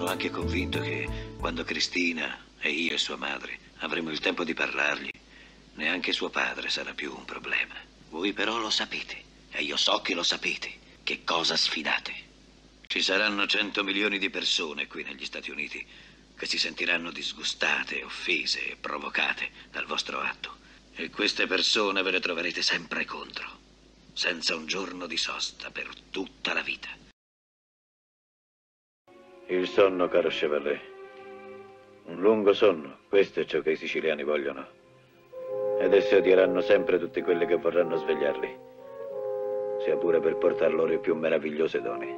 anche convinto che quando Cristina e io e sua madre avremo il tempo di parlargli, neanche suo padre sarà più un problema. Voi però lo sapete, e io so che lo sapete, che cosa sfidate. Ci saranno 100 milioni di persone qui negli Stati Uniti che si sentiranno disgustate, offese e provocate dal vostro atto. E queste persone ve le troverete sempre contro, senza un giorno di sosta per tutta la vita. Il sonno, caro Chevalier. Un lungo sonno, questo è ciò che i siciliani vogliono. Ed essi odieranno sempre tutti quelli che vorranno svegliarli, sia pure per portar loro i più meravigliosi doni.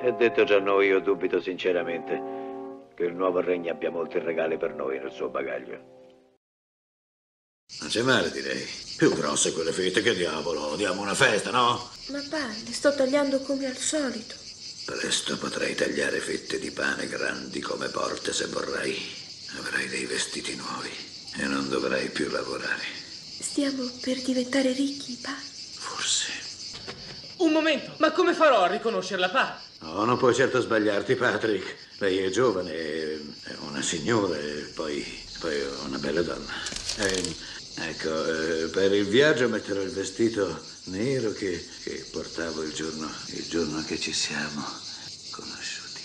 E detto già noi, io dubito sinceramente che il nuovo regno abbia molti regali per noi nel suo bagaglio. Non c'è male, direi. Più grosse quelle fette, che diavolo. Diamo una festa, no? Ma pa, le sto tagliando come al solito. Presto potrai tagliare fette di pane grandi come porte se vorrai. Avrai dei vestiti nuovi e non dovrai più lavorare. Stiamo per diventare ricchi, pa? Forse. Un momento, ma come farò a riconoscerla, pa? No, non puoi certo sbagliarti, Patrick. Lei è giovane, è una signora e poi, poi una bella donna. E, ecco, eh, per il viaggio metterò il vestito nero che, che portavo il giorno, il giorno che ci siamo conosciuti.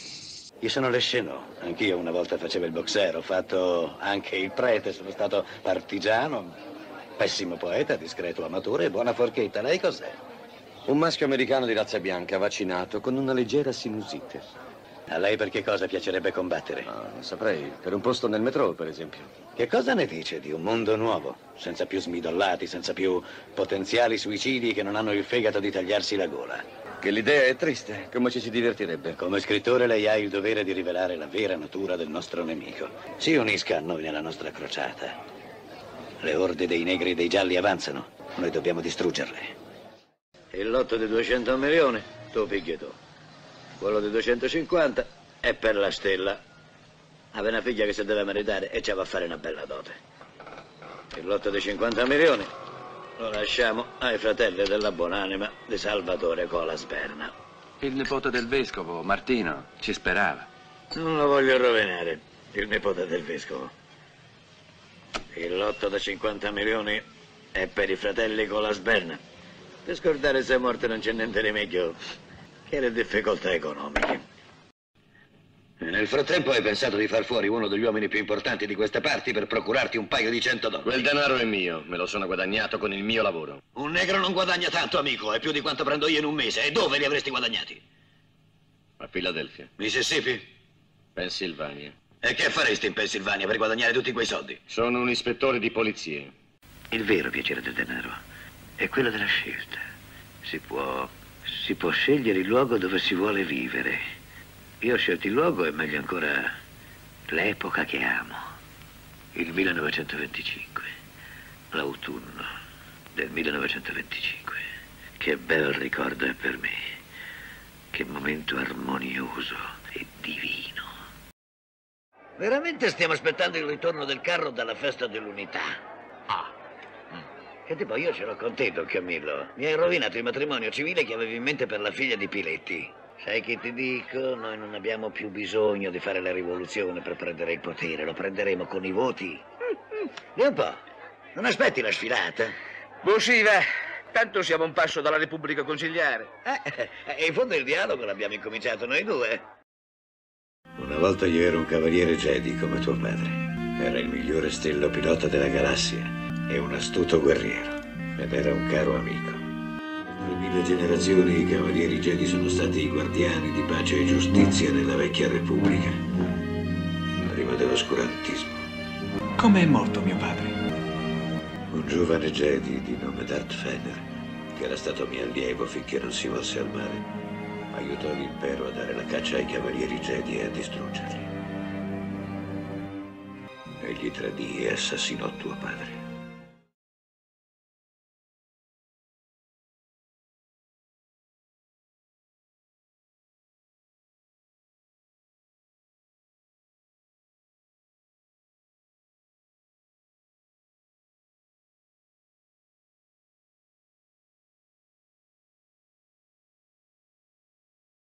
Io sono Lescenò, anch'io una volta facevo il boxer, ho fatto anche il prete, sono stato partigiano, pessimo poeta, discreto amatore e buona forchetta. Lei cos'è? Un maschio americano di razza bianca, vaccinato, con una leggera sinusite. A lei per che cosa piacerebbe combattere? No, non saprei. Per un posto nel metro, per esempio. Che cosa ne dice di un mondo nuovo, senza più smidollati, senza più potenziali suicidi che non hanno il fegato di tagliarsi la gola? Che l'idea è triste. Come ci si divertirebbe? Come scrittore lei ha il dovere di rivelare la vera natura del nostro nemico. Si unisca a noi nella nostra crociata. Le orde dei negri e dei gialli avanzano. Noi dobbiamo distruggerle. Il lotto di 200 milioni, tu pigli tu. Quello di 250 è per la stella. Aveva una figlia che si deve meritare e ci va a fare una bella dote. Il lotto di 50 milioni lo lasciamo ai fratelli della buonanima di Salvatore Colasberna. Il nipote del vescovo, Martino, ci sperava. Non lo voglio rovinare, il nipote del vescovo. Il lotto da 50 milioni è per i fratelli Colasberna. Per scordare se è morto non c'è niente di che le difficoltà economiche. E nel frattempo hai pensato di far fuori uno degli uomini più importanti di queste parti per procurarti un paio di cento dollari. Quel denaro è mio, me lo sono guadagnato con il mio lavoro. Un negro non guadagna tanto, amico, è più di quanto prendo io in un mese. E dove li avresti guadagnati? A Filadelfia, Mississippi? Pennsylvania. E che faresti in Pennsylvania per guadagnare tutti quei soldi? Sono un ispettore di polizie. Il vero piacere del denaro è quello della scelta. Si può, si può scegliere il luogo dove si vuole vivere. Io ho scelto il luogo e meglio ancora l'epoca che amo. Il 1925, l'autunno del 1925. Che bel ricordo è per me. Che momento armonioso e divino. Veramente stiamo aspettando il ritorno del carro dalla festa dell'unità. Ah. Che tipo, io ce l'ho con te, Don Camillo. Mi hai rovinato il matrimonio civile che avevi in mente per la figlia di Piletti. Sai che ti dico? Noi non abbiamo più bisogno di fare la rivoluzione per prendere il potere, lo prenderemo con i voti. Di un po'. Non aspetti la sfilata? Bussiva, tanto siamo un passo dalla Repubblica Consigliare. Eh, eh, in fondo il dialogo l'abbiamo incominciato noi due. Una volta io ero un cavaliere Jedi come tuo padre. Era il migliore stello pilota della galassia e un astuto guerriero. Ed era un caro amico. Per mille generazioni i cavalieri Jedi sono stati i guardiani di pace e giustizia nella vecchia Repubblica. Prima dell'oscurantismo. Come è morto mio padre? Un giovane Jedi di nome Darth Fener, che era stato mio allievo finché non si mosse al mare, aiutò l'impero a dare la caccia ai cavalieri Jedi e a distruggerli. Egli tradì e assassinò tuo padre.